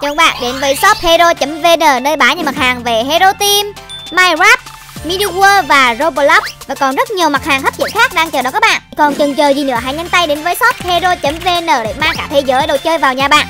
Chào các bạn đến với shop hero.vn nơi bán nhiều mặt hàng về Hero Team, Minecraft, Mini World và Roblox và còn rất nhiều mặt hàng hấp dẫn khác đang chờ đón các bạn. Còn chần chờ gì nữa hãy nhanh tay đến với shop hero.vn để mang cả thế giới đồ chơi vào nhà bạn.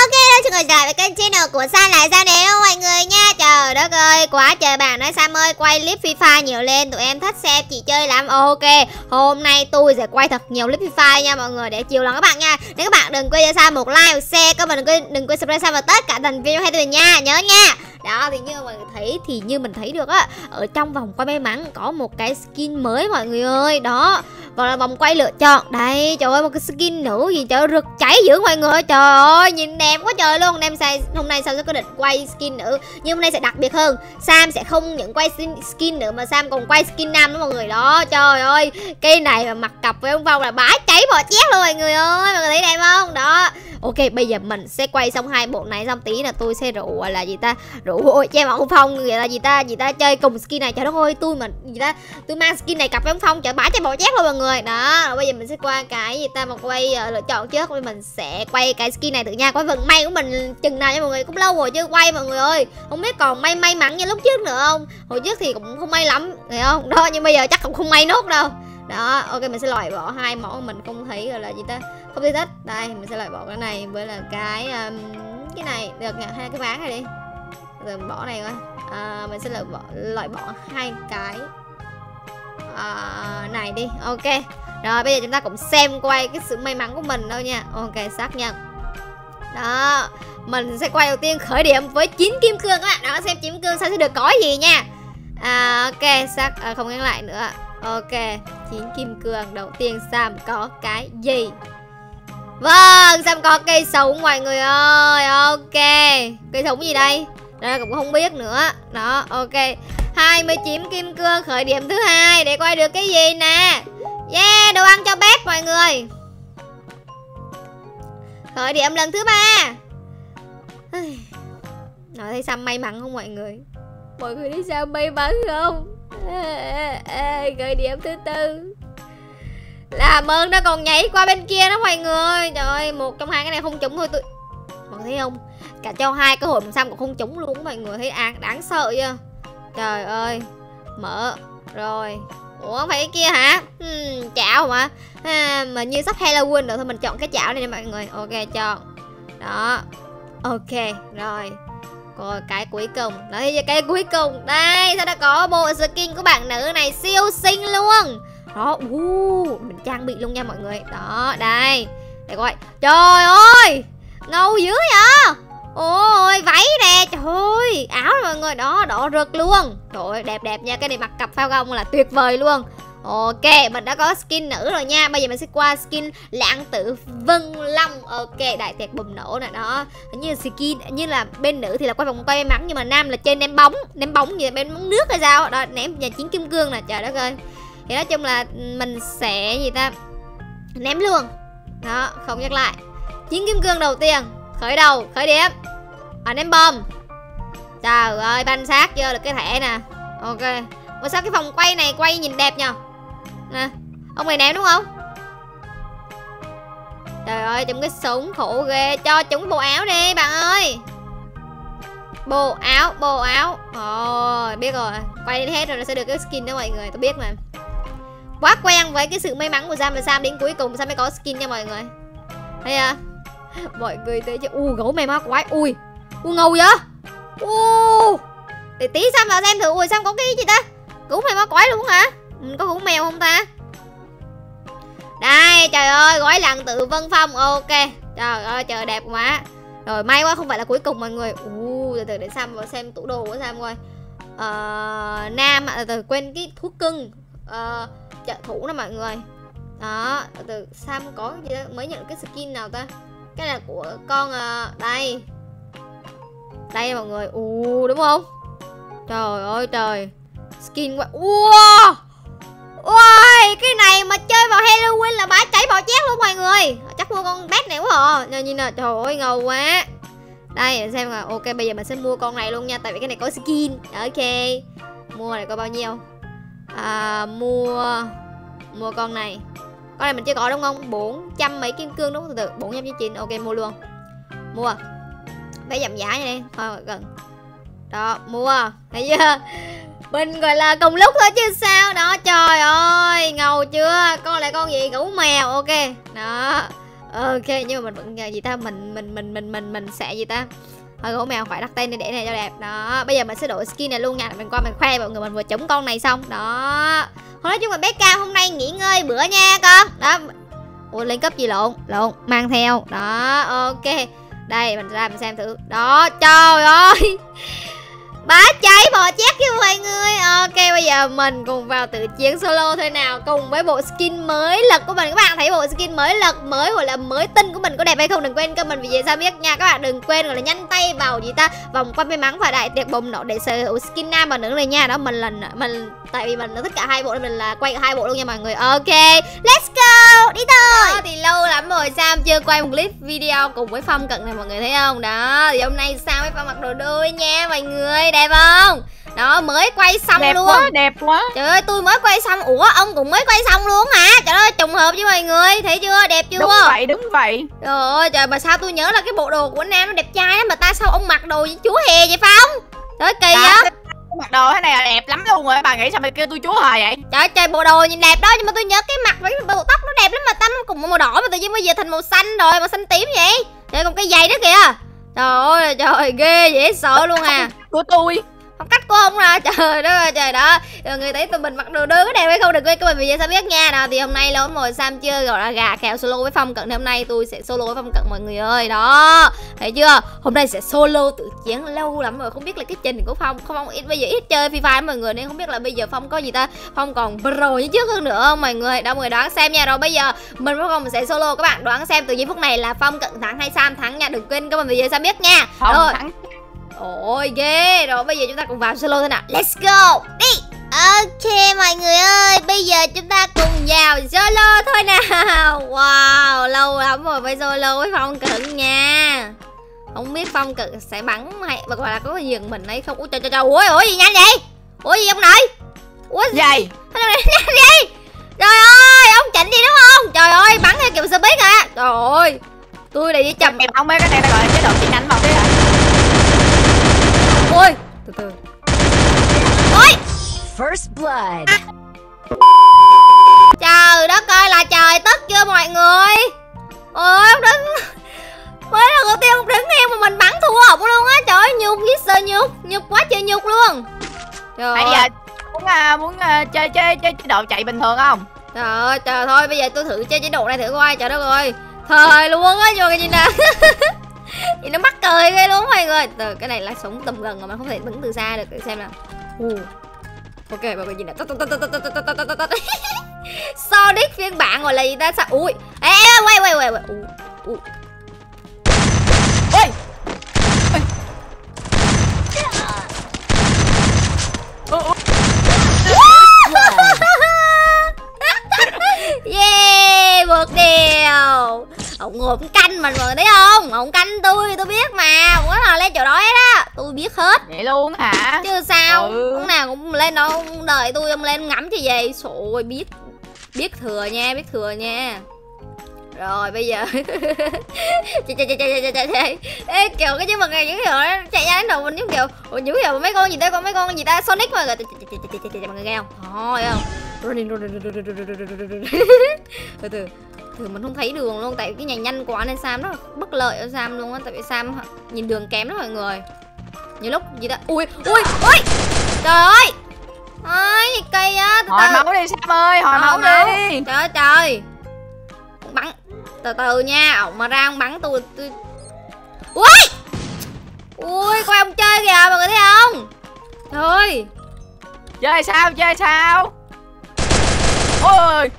Ok đó chúng mình trở lại với kênh channel của San lại Sam nè mọi người nha. Trời đất ơi quá trời bạn nói Sam ơi quay clip FIFA nhiều lên Tụi em thích xem chị chơi lắm. Ok hôm nay tôi sẽ quay thật nhiều clip FIFA nha mọi người để chiều lòng các bạn nha. Nếu các bạn đừng quên cho Sam một like, một share Các bạn đừng quên, đừng quên subscribe Sam và tất cả thành video hay tụi mình nha. Nhớ nha. Đó thì như mọi người thấy thì như mình thấy được á ở trong vòng quay may mắn có một cái skin mới mọi người ơi. Đó còn là vòng quay lựa chọn. Đây trời ơi, một cái skin nữ gì trời rực cháy dữ mọi người trời ơi, nhìn đẹp quá trời luôn. Em sai, hôm nay sao sẽ có định quay skin nữ, nhưng hôm nay sẽ đặc biệt hơn. Sam sẽ không những quay skin nữa mà sam còn quay skin nam đó mọi người. Đó, trời ơi cây này mà mặc cặp với ông phong là bá cháy bỏ chét luôn mọi người ơi. Mọi người thấy đẹp không? Đó ok bây giờ mình sẽ quay xong hai bộ này xong tí là tôi sẽ rủ là gì ta? Rủ ôi cho em ông phong vậy là gì ta? Gì ta? Chơi cùng skin này. Trời đất ơi tôi mà gì ta? Tôi mang skin này cặp với ông phong trời bả cho bộ chét luôn mọi người. Đó bây giờ mình sẽ qua cái gì ta mà quay uh, lựa chọn trước. Thì mình sẽ quay cái skin này tự nha. Coi vận may của mình chừng nào nha mọi người cũng lâu rồi chưa quay mọi người ơi. Không biết còn may may mắn như lúc trước nữa không? Hồi trước thì cũng không may lắm hiểu không? Đó nhưng bây giờ chắc cũng không may nốt đâu đó ok mình sẽ loại bỏ hai mẫu mình không thấy gọi là gì ta? Không thấy thích. Đây mình sẽ loại bỏ cái này với là cái um, cái này. Được nha hai cái ván này đi. Rồi bỏ này qua à, mình sẽ loại bỏ loại bỏ hai cái à, này đi. Ok. Rồi bây giờ chúng ta cũng xem quay cái sự may mắn của mình đâu nha. Ok xác nhận. Đó mình sẽ quay đầu tiên khởi điểm với chín kim cương các bạn đó xem chín kim cương sao sẽ được có gì nha. À, ok xác à, không ngăn lại nữa. Ok chín kim cương. Đầu tiên sam có cái gì? Vâng sam có cây súng, mọi người ơi. Ok. Cây súng gì đây? Đó cũng không biết nữa. Đó, ok. 29 kim cương, khởi điểm thứ hai. Để quay được cái gì nè. Yeah, đồ ăn cho bếp, mọi người. Khởi điểm lần thứ ba. Nói thấy sam may mắn không, mọi người? Mọi người thấy sao may mắn không? gợi điểm thứ tư. Làm ơn nó còn nhảy qua bên kia đó mọi người. Trời ơi một trong hai cái này không trúng thôi tôi mọi thấy không? Cả cho hai cơ hội mà sam cũng không trúng luôn mọi người. Thấy à, đáng sợ chưa? Trời ơi mở. Rồi. Ủa không phải cái kia hả? Hmm, chảo mà à, mà như sắp halloween rồi thôi mình chọn cái chảo này nha mọi người. Ok chọn. Đó. Ok rồi rồi cái cuối cùng. Đấy cái cuối cùng. Đây sao đã có bộ skin của bạn nữ này siêu xinh luôn. Đó uh, mình trang bị luôn nha mọi người. Đó đây. Để coi. Trời ơi ngầu dữ vậy? Ôi váy nè trời ơi. Áo mọi người đó đỏ rực luôn. Trời ơi đẹp đẹp nha. Cái này mặc cặp phao gông là tuyệt vời luôn. Ok, mình đã có skin nữ rồi nha. Bây giờ mình sẽ qua skin lãng tử Vân Long. Ok, đại tiệc bùng nổ nè đó. Như skin, như là bên nữ thì là quay vòng quay mắn Nhưng mà nam là chơi ném bóng. Ném bóng như là bên bóng nước hay sao? Đó, ném nhà chiến kim cương nè, trời đất ơi. Thì nói chung là mình sẽ gì ta? Ném luôn. Đó, không nhắc lại. Chiến kim cương đầu tiên. Khởi đầu, khởi điểm. À ném bom. Trời ơi, banh sát chưa được cái thẻ nè. Ok. Mà sao cái phòng quay này quay nhìn đẹp nhờ? Nè, ông này ném đúng không? Trời ơi chúng cái súng khổ ghê, cho chúng bộ áo đi, bạn ơi. Bộ áo bộ áo. Ồ biết rồi. Quay đến hết rồi nó sẽ được cái skin đó mọi người, tôi biết mà. Quá quen với cái sự may mắn của Sam và Sam đến cuối cùng Sam mới có skin nha mọi người. Thấy à mọi người thấy chứ u, gấu mày ma quái ui, u ngầu vậy? U. Để tí Sam vào xem thử, ui, Sam có cái gì ta? Gấu mày ma quái luôn hả? Ừ, có hũ mèo không ta? Đây trời ơi gói lần tự vân phong ok. Trời ơi trời đẹp quá. Rồi may quá không phải là cuối cùng mọi người. U từ từ để sam vào xem tủ đồ của sam coi. Uh, nam à, từ quên cái thuốc cưng. Uh, trợ thủ đó mọi người. Đó từ từ sam có gì đó, mới nhận cái skin nào ta? Cái là của con uh, đây. Đây mọi người u đúng không? Trời ơi trời. Skin quá wow Ôi, cái này mà chơi vào Halloween là bãi cháy bọ chét luôn mọi người. Chắc mua con bét này quá à Nhìn nè, trời ơi ngầu quá. Đây, xem là ok bây giờ mình sẽ mua con này luôn nha Tại vì cái này có skin. Ok Mua này có bao nhiêu? À, Mua Mua con này. Con này mình chưa có đúng không? 400 mấy kim cương đúng không? Từ từ 499 ok mua luôn. Mua. Bé giảm giá nha đi. Thôi gần. Đó mua. Thấy chưa? Mình gọi là cùng lúc thôi chứ sao? Đó trời ơi ngầu chưa? Con lại con gì ngủ mèo ok. Đó ok nhưng mà mình vẫn à, gì ta? Mình mình mình mình mình mình sẽ gì ta? Thôi gỗ mèo phải đặt tên để này cho đẹp. Đó bây giờ mình sẽ đổi skin này luôn nha. Mình qua mình khoe mọi người mình vừa chống con này xong. Đó. Thôi nói chung là bé cao hôm nay nghỉ ngơi bữa nha con. Đó. Ủa lên cấp gì lộn? Lộn mang theo. Đó ok. Đây mình ra mình xem thử. Đó trời ơi bá cháy bò chét kêu mọi người. Ok, bây giờ mình cùng vào tự chiến solo thôi nào. Cùng với bộ skin mới lật của mình. Các bạn thấy bộ skin mới lật, mới gọi là mới tinh của mình có đẹp hay không? Đừng quên comment vì vậy sao biết nha. Các bạn đừng quên gọi là nhanh tay vào gì ta? Vòng quanh may mắn và đại tiệc bùng nổ để sở hữu skin nam và nữ này nha. Đó, mình là mình tại vì mình thích cả hai bộ nên mình là quay cả hai bộ luôn nha mọi người. Ok let's go. Đi thôi. Đó, thì lâu lắm rồi sam chưa quay một clip video cùng với phong cận này mọi người thấy không? Đó thì hôm nay sam với phong mặc đồ đôi nha mọi người. Đẹp không? Đó mới quay xong đẹp luôn. quá đẹp quá. Trời ơi tôi mới quay xong. Ủa ông cũng mới quay xong luôn hả? Trời ơi trùng hợp với mọi người. Thấy chưa? Đẹp chưa? Đúng vậy đúng vậy. Trời ơi trời mà sao tôi nhớ là cái bộ đồ của anh nam nó đẹp trai lắm mà ta sao ông mặc đồ như chúa hè vậy phong? Trời ơi, kỳ á mặc đồ thế này là đẹp lắm luôn rồi. Bà nghĩ sao mày kêu tôi chúa hời vậy? Trời ơi, trời bộ đồ nhìn đẹp đó nhưng mà tôi nhớ cái mặt với bộ tóc nó đẹp lắm mà tăm cùng màu đỏ mà tự nhiên bây giờ thành màu xanh rồi màu xanh tím vậy. Trời còn cái giày đó kìa. Trời ơi trời ghê dễ sợ luôn à. Của tôi phong cách của ông là trời đất ơi trời đó. Rồi người thấy tụi mình mặc đồ có đẹp hay không đừng quên các bạn video sao biết nha. Nào thì hôm nay lâu ngồi sam chưa gọi là gà kèo solo với phong cận. Thì hôm nay tôi sẽ solo với phong cận mọi người ơi. Đó thấy chưa? Hôm nay sẽ solo tự chiến lâu lắm rồi không biết là cái trình của phong không phong ít bây giờ ít chơi phi fire mọi người nên không biết là bây giờ phong có gì ta? Phong còn pro như trước hơn nữa không mọi người? Đâu mọi người đoán xem nha. Rồi bây giờ mình với phong sẽ solo các bạn đoán xem từ giây phút này là phong cận thắng hay sam thắng nha. Đừng quên các bạn video sao biết nha. Không rồi. thắng Ôi ghê. Rồi bây giờ chúng ta cùng vào solo thôi nào. Let's go. Đi. Ok mọi người ơi Bây giờ chúng ta cùng vào solo thôi nào. Wow Lâu lắm rồi phải solo với Phong Cận nha. Không biết Phong Cận sẽ bắn hay Mà gọi là có cái giường mình hay không. Ui trời trời trời. Ủa ủa gì nhanh vậy? Ủa gì ông nội? Ủa gì? Này nhanh vậy Trời ơi ông chỉnh gì đúng không? Trời ơi bắn theo kiểu speed à Trời ơi. Tôi đi chậm. Em không biết cái này gọi là chế độ năng một đấy hả Ôi Từ từ. Ôi! First blood. Trời đất ơi là trời tức chưa mọi người? Ôi ông đứng. Mới lần đầu tiên ông đứng em mà mình bắn thua ổng luôn á. Trời ơi nhục với sợ nhục. Nhục quá trời nhục luôn. Trời bây ơi. giờ muốn à, muốn à, chơi chơi chơi chế độ chạy bình thường không? Trời ơi trời thôi bây giờ tôi thử chơi chế độ này thử coi. Trời đất ơi. Thời luôn á vô cái gì nè thì nó mắc cười ghê luôn mọi người. Từ cái này là súng tầm gần mà mình không thể bắn từ xa được để xem nào. Uh. Ok mọi người nhìn nè Sonic phiên bản gọi là gì ta? Sao? Ui. Ê ê quay quay quay quay. Ui, ui. ôi. Ôi, ôi, Yeah một ngồi ông canh mình mọi người thấy không Ông canh tôi tôi biết mà có nào lên chỗ đó hết á Tôi biết hết vậy luôn hả chứ sao Ừ. ông nào cũng lên đó ông đợi tôi ông lên ngắm chứ gì sội biết biết thừa nha biết thừa nha rồi bây giờ chạy chạy chạy chạy chạy chạy chạy Ê, kiểu cái chứ mà ngày những kiểu đó chạy ra đến đầu mình những kiểu ủa những kiểu mấy con gì ta con mấy con gì ta sonic mà chạy chạy chạy chạy chạy mọi người nghe không thôi không từ từ từ mình không thấy đường luôn tại cái nhà nhanh quá nên sam rất là bất lợi cho sam luôn á tại vì sam nhìn đường kém lắm mọi người. Nhiều lúc gì ta? Ui ui ui! Trời ơi! Ơi kỳ á từ hồi từ. máu đi sam ơi hồi máu máu. đi. Trời ơi trời. Bắn. Từ từ nha ổng mà ra ông bắn tôi tôi. Ui! Ui coi ông chơi kìa mọi người thấy không? Trời ơi. Chơi sao chơi sao? Ôi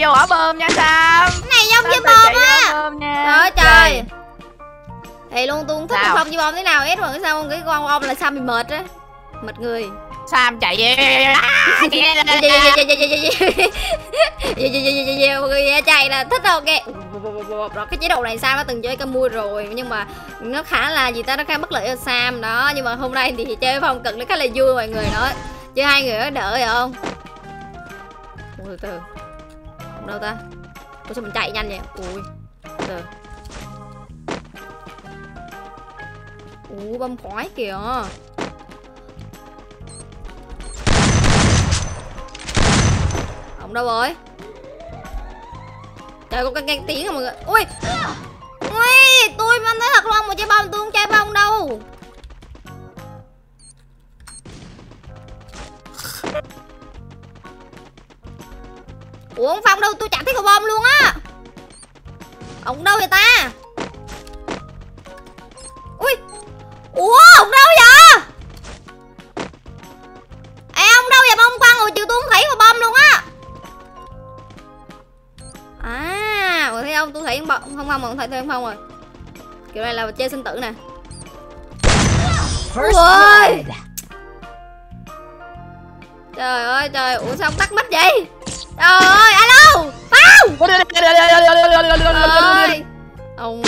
chạy vô hỏa bơm nha sam. Cái này giống Sam á. hỏa bơm nha. Trời trời. Thì luôn tôi không thích không với bom thế nào. Hết mà sao không cái con bom là sao bị mệt á. Mệt người. Sam chạy về. Chạy là thích đâu kìa rồi cái chế độ này Sam đã từng chơi Camui rồi nhưng mà nó khá là gì ta nó khá bất lợi cho Sam đó. Nhưng mà hôm nay thì chơi phong cực nó khá là vui mọi người nói. Chơi hai người đỡ rồi không? Từ từ đâu ta? Ủa sao mình chạy nhanh vậy? Ui giờ, từ ủa bom khói kìa. Ông đâu rồi. Trời có cái ngang tiếng mà mọi người. Ui! Ui tôi mang tới thật luôn một chai bông, tôi không chơi bông đâu ủa ông phong đâu tôi chẳng thấy có bom luôn á. Ông đâu vậy ta? Ui ủa ông đâu vậy? Ê ông đâu vậy? Bông quăng rồi chiều tôi không thấy có bom luôn á. À rồi thấy không? Tôi thấy không không không không thấy thấy không rồi. Kiểu này là chơi sinh tử nè. Ôi. Trời ơi trời Ủa sao ông tắt mic vậy Trời ơi alo! Phong ơi Ông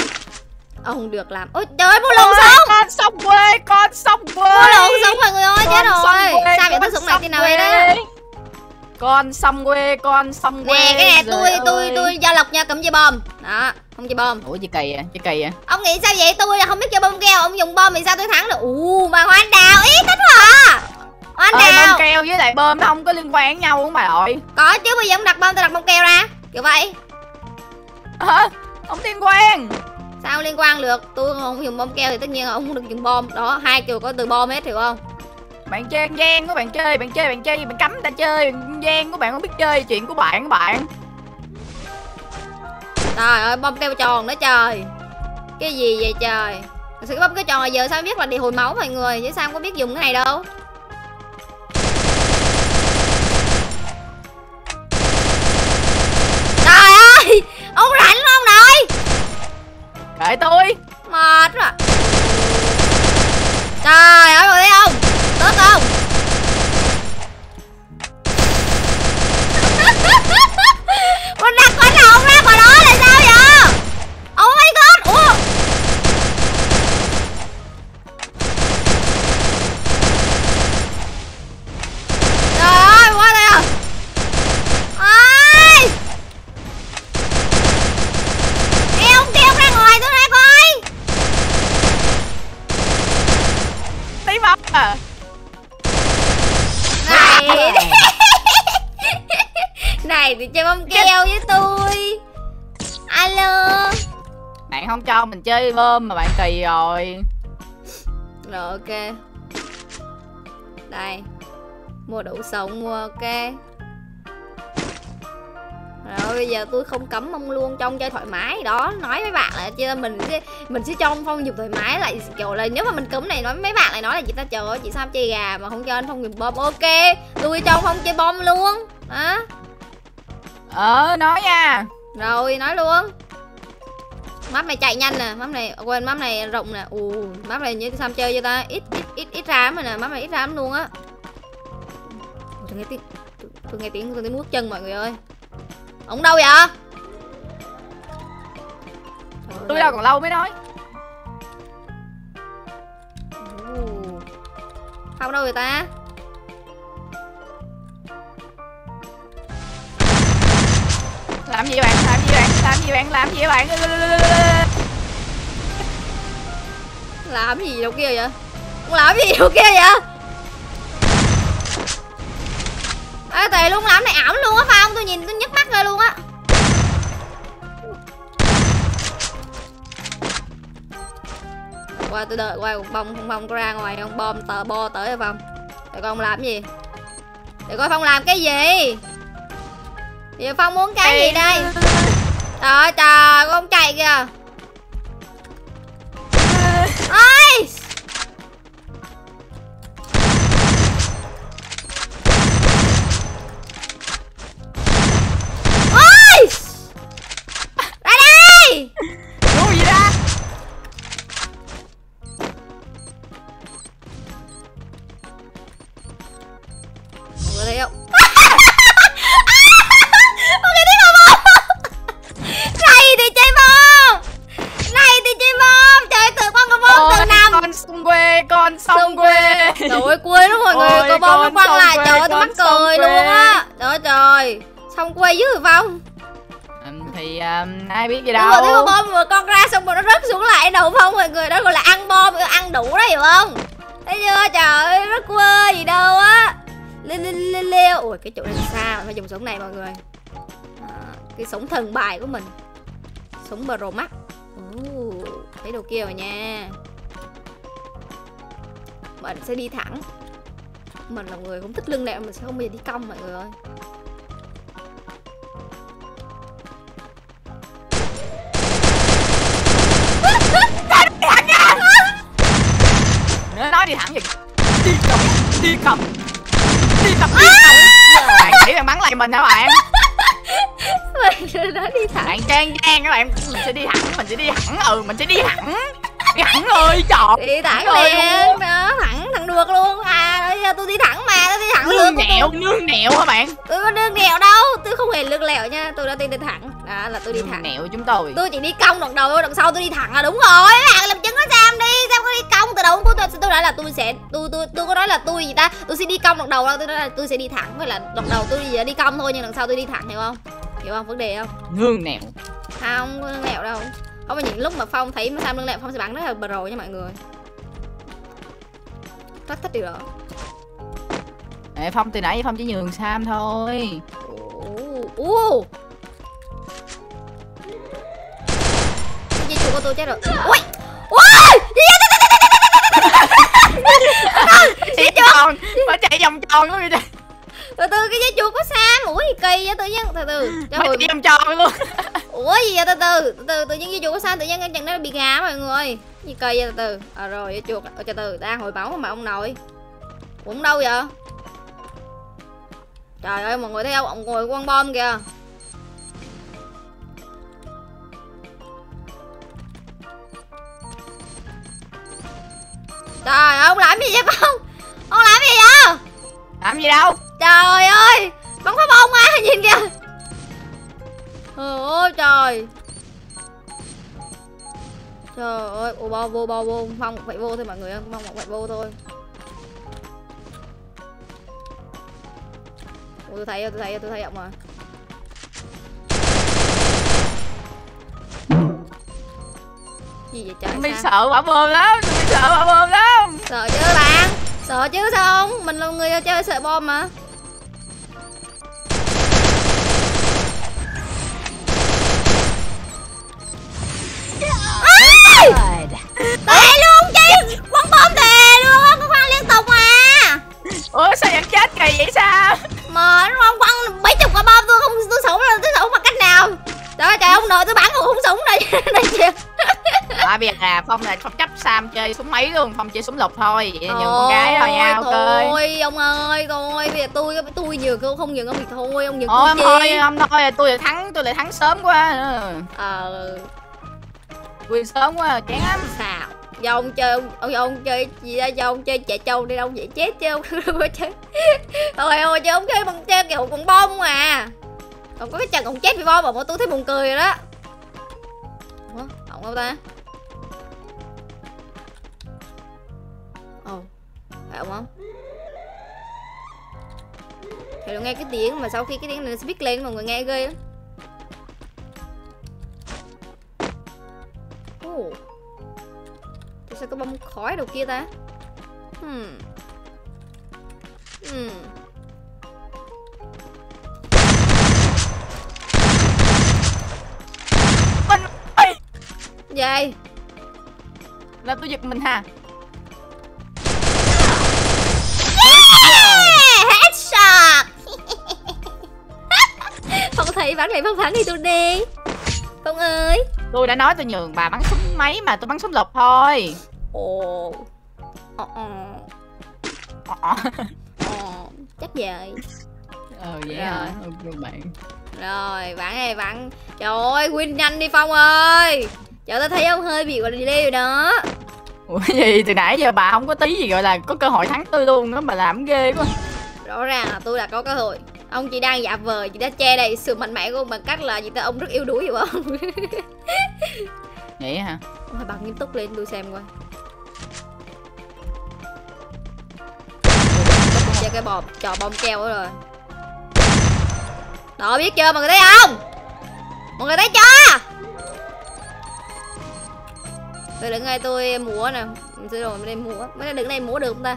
Ông không được làm. Ôi trời ơi mua lộn sống! Con sông quê Con sông quê Mua lộn sống mọi người ơi chết rồi. Sao vậy tôi súng này thì nào vậy quê. Con sông quê Con sông quê Nè cái này tôi tôi ơi. tôi gia lộc nha cầm dây bom. Đó không chơi bom. Ủa gì kỳ à Gì kỳ à Ông nghĩ sao vậy? Tôi là không biết chơi bom keo Ông dùng bom thì sao tôi thắng được? Ù mà hoa đào ý thích Hoa anh đào bom keo với lại bơm nó không có liên quan nhau không bà nội. Có chứ bây giờ ông đặt bom tôi đặt bom keo ra. Kiểu vậy. Hả? Không liên quan. Sao liên quan được? Tôi không dùng bom keo thì tất nhiên là ông không được dùng bom. Đó hai kiểu có từ bom hết hiểu không? Bạn chơi gian của bạn chơi bạn chơi bạn chơi bạn cấm ta chơi. Bạn gian của bạn không biết chơi chuyện của bạn bạn. Trời ơi bom keo tròn đó trời. Cái gì vậy trời? Thật sự cái bom keo tròn là giờ sao biết là đi hồi máu mọi người? Chứ sao không có biết dùng cái này đâu kệ tôi. Mệt rồi Trời ơi mình chơi bơm mà bạn kỳ rồi. Rồi ok. Đây. Mua đủ sống mua ok. Rồi bây giờ tôi không cấm ông luôn trong chơi thoải mái. Đó nói với bạn là chơi mình mình sẽ trong phong dùng thoải mái lại kiểu là nếu mà mình cấm này nói mấy bạn lại nói là chị ta chờ chị sao chơi gà mà không cho anh phong dùng bom ok tôi trong phong chơi bom luôn. Đó. Ờ nói nha. Rồi nói luôn Map này chạy nhanh nè Map này quên map này rộng nè. Ù map này như sao chơi cho ta. Ít ít ít ít ram rồi nè Map này ít ram luôn á. Tôi nghe tiếng tôi, nghe tiếng tôi tiếng bước chân mọi người ơi. Ông đâu vậy? Tôi đâu còn lâu mới nói. Không đâu người ta làm gì bạn? Làm gì bạn? Làm gì đâu kia vậy? Làm gì đâu kia vậy? Ê tệ luôn làm này ảo luôn á phải không? Tôi nhìn tôi nhức mắt ra luôn á. Qua tôi đợi qua con bông con bông có ra ngoài ông bom tờ bo tới rồi phong để coi ông làm gì? Để coi phong làm cái gì? Giờ phong muốn cái gì đây trời ơi trời con chạy kìa. Ui cái chỗ này xa phải dùng súng này mọi người. À, Cái súng thần bài của mình. Súng Pro Max Ồ, Thấy đồ kia rồi nha. Mình sẽ đi thẳng. Mình là người cũng thích lưng đẹp Mình sẽ không bao giờ đi cong mọi người ơi. Nó nói đi thẳng vậy. Đi cầm Đi cầm Đi cầm. Đi nghĩ bạn bắn lại mình hả bạn? Mình nói đi thẳng. Bạn trang gian các bạn Mình sẽ đi thẳng Mình sẽ đi thẳng. Ừ mình sẽ đi thẳng. Đi thẳng ơi trời. Đi thẳng liền đó thẳng thẳng được luôn. À ra tôi đi thẳng mà tôi đi thẳng Nương nẹo Nương nẹo hả bạn? Tôi có nương nẹo đâu tôi không hề lưng lẹo nha tôi đã đi đi thẳng. Đó là tôi đi Nương thẳng. nẹo chúng tôi. Tôi chỉ đi cong đoạn đầu đoạn sau tôi đi thẳng à đúng rồi. Các bạn làm chứng nó sam đi đi cong từ đầu của tôi tôi nói là tôi sẽ tôi tôi tôi có nói là tôi gì ta tôi sẽ đi cong đoạn đầu đâu tôi nói là tôi sẽ đi thẳng với là đoạn đầu tôi chỉ đi cong thôi nhưng lần sau tôi đi thẳng hiểu không hiểu không vấn đề không Nương nẹo không lưng lẹo đâu không phải những lúc mà phong thấy sam lưng lẹo phong sẽ bắn rất là bờ rồi nha mọi người rất thích điều đó Ê, Phong từ nãy Phong chỉ nhường Sam thôi ồ. Cái dây chuyền của tôi chết rồi. Ui. Ui! Chạy tròn Phải chạy vòng tròn luôn vậy Từ từ cái dây chuyền của Sam. Ủa gì kỳ vậy tự nhiên từ từ. Cho Phải hồi... chạy vòng tròn luôn Ủa gì vậy từ từ. Từ từ tự nhiên dây chuyền của Sam tự nhiên cái chừng nó bị ngã mọi người. Gì kỳ vậy từ từ. À rồi dây chuyền. Ờ, từ từ đang hồi máu mà ông nội. Cũng đâu vậy? Trời ơi mọi người thấy không? Ông ngồi quăng bom kìa. Trời ơi, ông làm gì vậy con? Ông làm gì vậy? Làm gì đâu Trời ơi, bắn pháo bông à, nhìn kìa. Trời ơi trời. Trời ơi, ồ bao vô bao vô, phong phải vô thôi mọi người ơi, mong phải vô thôi. Ủa, tôi thấy rồi, tôi thấy rồi, tôi thấy ông rồi. Gì vậy trời? Sao? sợ quả bom lắm Mình sợ quả bom lắm. Sợ chứ bạn. Sợ chứ sao không? Mình là người chơi sợ bom mà. Blood. Tè luôn chứ Quăng bom tè luôn á quăng liên tục mà. Ủa sao em chết kỳ vậy sao? Mà nó quăng quăng mấy chục quả bom tôi không tôi sống là tôi sống bằng cách nào? Trời ơi trời ông nội tôi bắn còn không sống đây đây chuyện À bây giờ là Phong là Phong chấp Sam chơi súng máy luôn Phong chơi súng lục thôi Vậy nhường con gái thôi nha Thôi ông ơi thôi Bây giờ tôi tôi nhường tôi không nhường ông thì thôi Ông nhường Ôi tôi thôi chi? không thôi tôi lại thắng tôi lại thắng sớm quá. Ờ. Quyền sớm quá chán lắm. Sao do ông chơi ông, ông, ông chơi gì đó do ông chơi chạy trâu đi đâu vậy? Chết chứ ông không có chơi. Thôi ôi chứ ông chơi bằng chơi kiểu con bom mà. Còn có cái trận ông chết vì bom mà tôi thấy buồn cười rồi đó. Ủa ông đâu ta phải ông không? Thì nghe cái tiếng mà sau khi cái tiếng này nó speak lên mọi người nghe ghê lắm. Tại sao có bông khói đầu kia ta? Hmm. Hmm. Mình Gì? Làm tôi giật mình ha Thấy bắn này Phong bắn thì tôi đi. Phong ơi. Tôi đã nói tôi nhường bà bắn súng máy mà tôi bắn súng lục thôi. Ồ. Ờ ờ. Ờ, ờ. Ờ Chắc vậy. Ờ vậy Rồi. hả? Ok bạn. Rồi bạn ơi bạn Trời ơi win nhanh đi Phong ơi. Trời tôi thấy ông hơi bị gọi là rồi đó. Ủa gì? Từ nãy giờ bà không có tí gì gọi là có cơ hội thắng tôi luôn đó bà làm ghê quá. Rõ ràng là tôi đã có cơ hội Ông chỉ đang giả vờ, chỉ đã che đậy sự mạnh mẽ của ông bằng cách là gì ta? Ông rất yếu đuối hiểu không? Vậy hả? Ông phải bằng nghiêm túc lên tôi xem coi. Chơi cái bom trò bom keo đó rồi. Đó biết chưa? Mọi người thấy không? Mọi người thấy chưa? Tôi đứng ngay tôi múa nè. Tôi rồi bên đây múa. Đứa đứng đây múa được không ta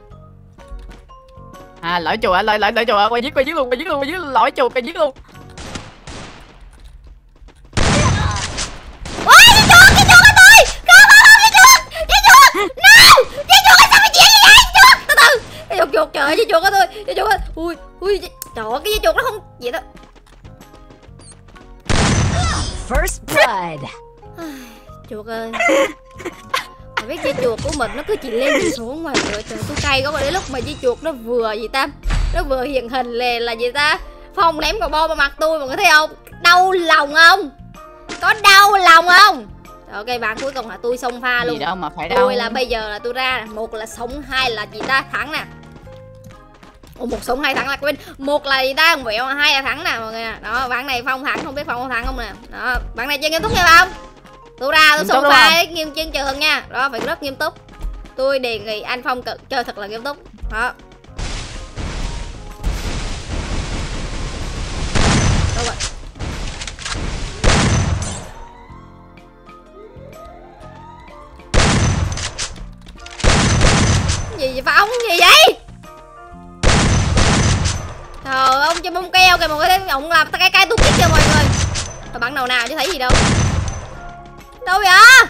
à lỗi chùa à, lỗi lỗi lỗi chùa quay giết quay giết luôn quay giết luôn quay giết lỗi chùa quay giết luôn. Cái chuột trời cái chuột á tôi cái chuột á ui ui trời cái dây chuột nó không gì đó. First blood. Chuột ơi. biết dây chuột của mình nó cứ chỉ lên xuống ngoài trời trời tôi cay quá mà đến lúc mà dây chuột nó vừa gì ta? Nó vừa hiện hình lề là gì ta? Phong ném quả bom vào mặt tôi mọi người thấy không? Đau lòng không? Có đau lòng không? Ok bạn cuối cùng là tôi xông pha gì luôn. đâu mà phải đâu tôi là bây giờ là tôi ra một là sống hai là gì ta? Thắng nè. Ồ, một sống hai thắng là quên một là gì ta? Quẹo hai là thắng nè mọi người đó bạn này phong thắng không biết phong thắng không nè. Đó bạn này chơi nghiêm túc nha không tôi ra tôi xông pha nghiêm chân trường nha. Đó phải rất nghiêm túc. Tôi đề nghị anh phong cực chơi thật là nghiêm túc. Đó. Đâu rồi. Gì vậy? Phong gì vậy? Trời ông chơi bông keo kìa mọi người thấy ông làm cái cái tôi kích kìa mọi người? Bắn đầu nào chứ thấy gì đâu đâu vậy à?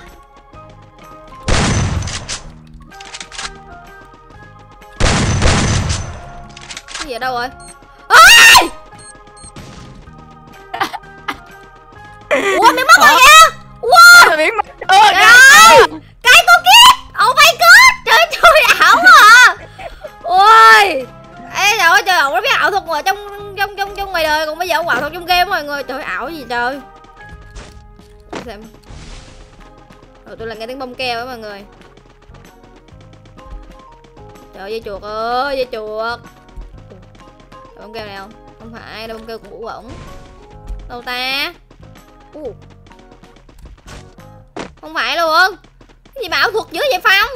cái gì ở đâu rồi? Ôi! Ủa mày mất rồi kìa đó mọi người. Trời ơi, dây chuột ơi dây chuột. Đâu bông keo này không? Không phải đâu bông keo của ổng đâu ta? Uh. không phải luôn. Cái gì mà ảo thuật dữ vậy phong?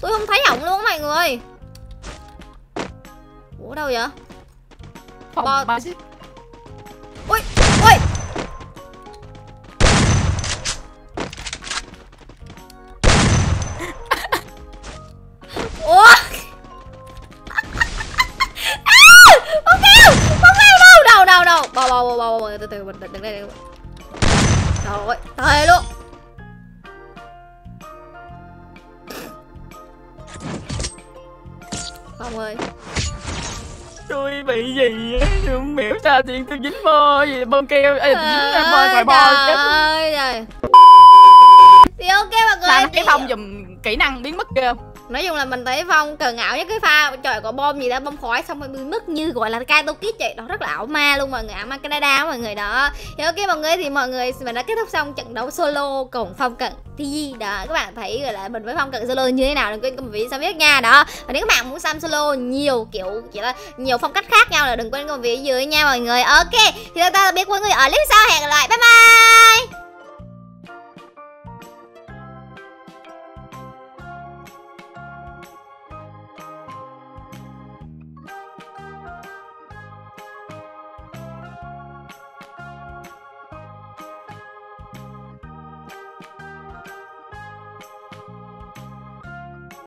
Tôi không thấy ổng luôn mọi người. Ủa đâu vậy? Phòng Bo- ui bò bò bò bò từ từ bình tĩnh đừng đây đừng trời ơi thề luôn. Phong ơi. Tôi bị gì á tôi không hiểu sao chuyện tôi dính bơ gì bơm keo ê, dính ơi, ngoài trời chết. ơi trời. Thì ok mọi người thì- cái phong dùm kỹ năng biến mất kia nói chung là mình thấy phong cờ ngạo nhất cái pha, trời có bom gì đó, bom khói, xong rồi bị mất như, gọi là, kaito kit vậy. Đó, rất là ảo ma luôn, mọi người, ảo ma canada mọi người, đó. Thì ok, mọi người, thì mọi người, mình đã kết thúc xong trận đấu solo cùng phong cận thì đó, các bạn thấy, gọi là, mình với phong cận solo như thế nào đừng quên comment phía sao biết nha. Đó, và nếu các bạn muốn xem solo nhiều, kiểu, chỉ là nhiều phong cách khác nhau là đừng quên comment phía dưới nha, mọi người. Ok, thì ta biết mọi người ở clip sau, hẹn gặp lại, bye bye!